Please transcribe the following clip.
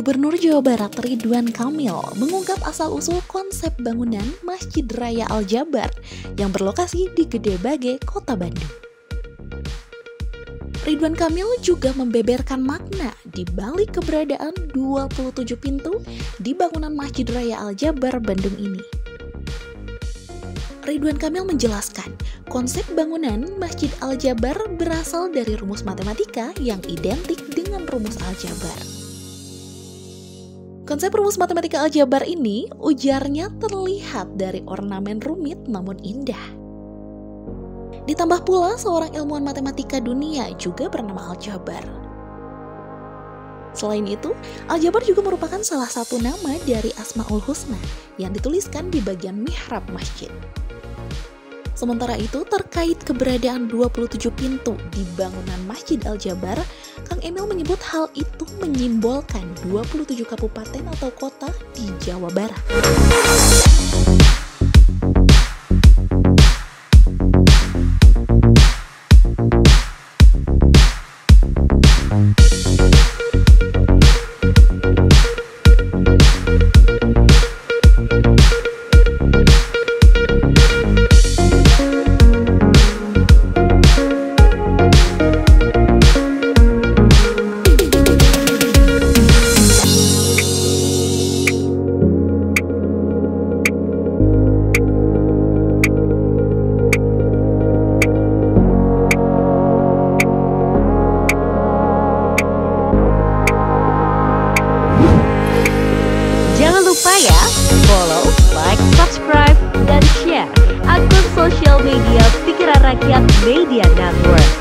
Jawa Barat Ridwan Kamil mengungkap asal-usul konsep bangunan Masjid Raya Al-Jabar yang berlokasi di Gede Bage, Kota Bandung. Ridwan Kamil juga membeberkan makna di balik keberadaan 27 pintu di bangunan Masjid Raya Al-Jabar Bandung ini. Ridwan Kamil menjelaskan, konsep bangunan Masjid Al-Jabar berasal dari rumus matematika yang identik dengan rumus Al-Jabar. Konsep rumus matematika aljabar ini ujarnya terlihat dari ornamen rumit namun indah. Ditambah pula seorang ilmuwan matematika dunia juga bernama Aljabar. Selain itu, Aljabar juga merupakan salah satu nama dari Asmaul Husna yang dituliskan di bagian mihrab masjid. Sementara itu, terkait keberadaan 27 pintu di bangunan Masjid Al-Jabar, Kang Emil menyebut hal itu menyimbolkan 27 kabupaten atau kota di Jawa Barat. Ya, follow, like, subscribe, dan share akun sosial media Pikiran Rakyat Media Network.